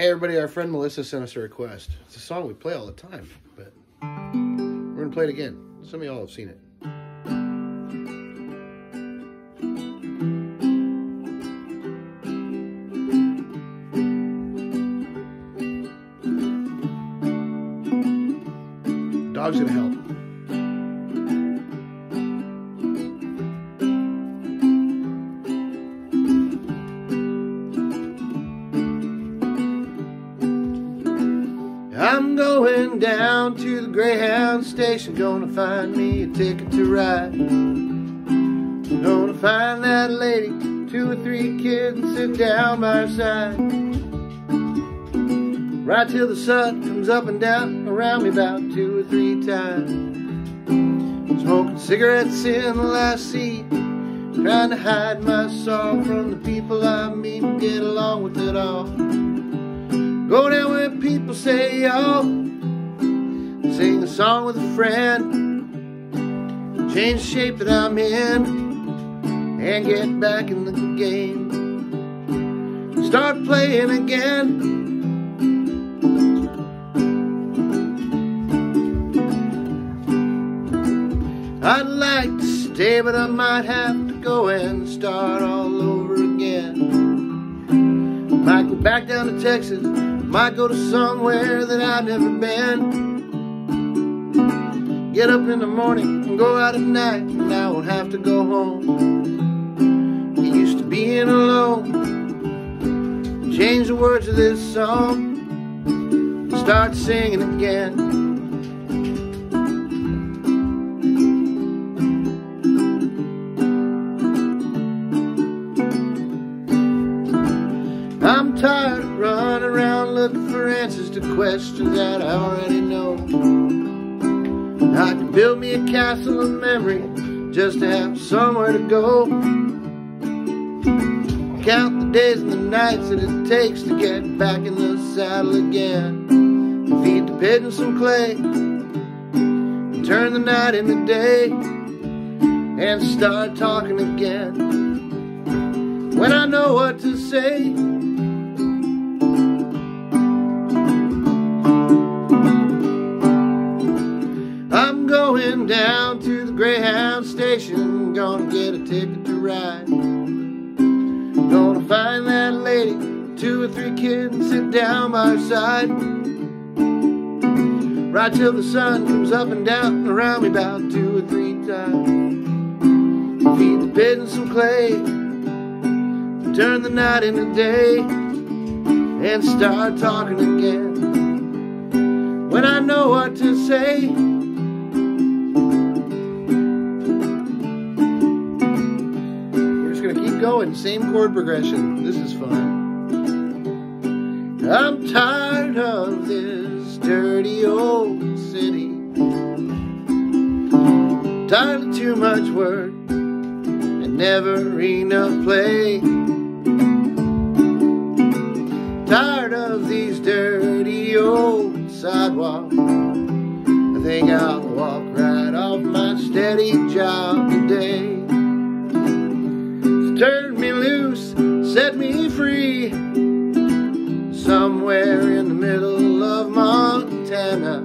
Hey everybody, our friend Melissa sent us a request. It's a song we play all the time, but we're gonna play it again. Some of y'all have seen it. Dog's gonna help. I'm going down to the Greyhound station, gonna find me a ticket to ride. Gonna find that lady, two or three kids, and sit down by her side. Right till the sun comes up and down around me about two or three times. Smoking cigarettes in the last seat, trying to hide my sorrow from the people I meet and get along with it all. Go down where people say yo, sing a song with a friend, change the shape that I'm in, and get back in the game. Start playing again. I'd like to stay, but I might have to go and start all over again. Might go back down to Texas, might go to somewhere that I've never been. Get up in the morning and go out at night, and I won't have to go home. Get used to being alone. Change the words of this song, start singing again. I'm tired looking for answers to questions that I already know. I can build me a castle of memory just to have somewhere to go. Count the days and the nights that it takes to get back in the saddle again. Feed the pigeons some clay, turn the night into day, and start talking again. When I know what to say. Going down to the Greyhound station, gonna get a ticket to ride. Gonna find that lady, two or three kids, sit down by her side. Right till the sun comes up and down around me about two or three times. Feed the pigeons some clay, turn the night into day, and start talking again. When I know what to say. Going, same chord progression. This is fun. I'm tired of this dirty old city. Tired of too much work and never enough play. Tired of these dirty old sidewalks. I think I'll walk right off my steady job Montana.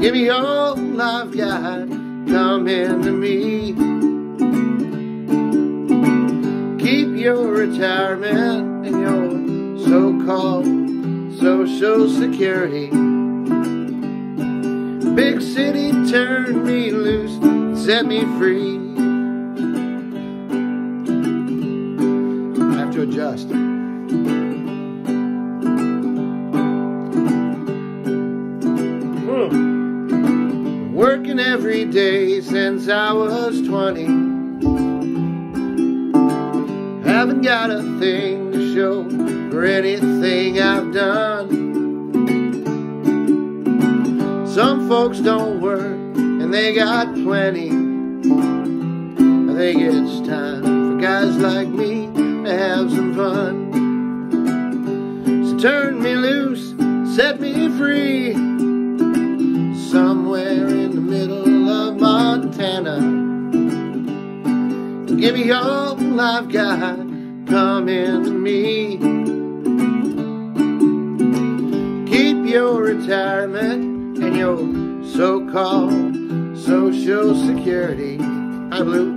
Give me all I've got, come into me. Keep your retirement and your so-called social security. Big city, turn me loose, set me free. I have to adjust. Working every day since I was 20. Haven't got a thing to show for anything I've done. Some folks don't work and they got plenty. I think it's time for guys like me to have some fun. So turn me loose, set me free, somewhere in the middle of Montana. Give me all I've got, come into me. Keep your retirement and your so-called social security. I blew.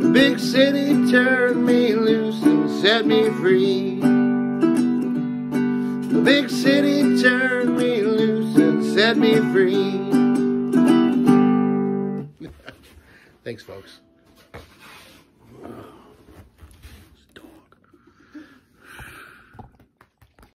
The big city turned me loose and set me free. The big city turned set me free. Thanks, folks.